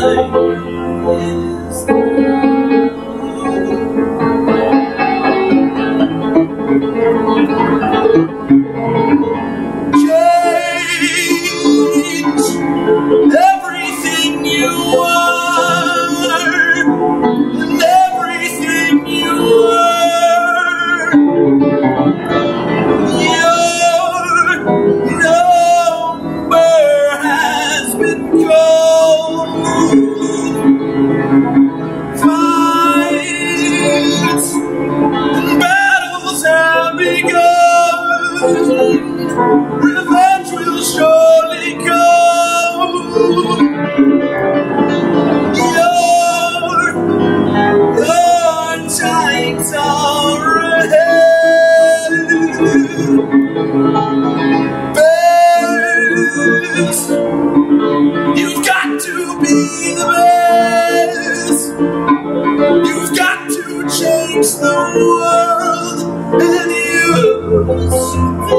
在 Glory.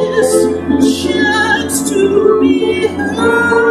This chance to be heard.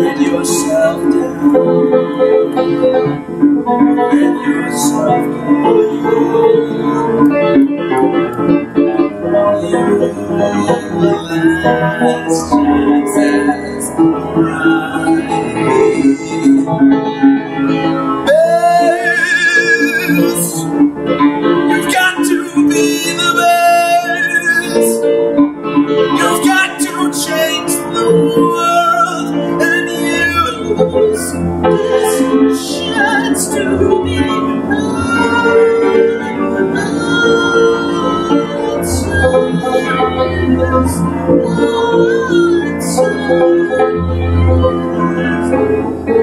let yourself down. Let yourself down. You, let's Thank you.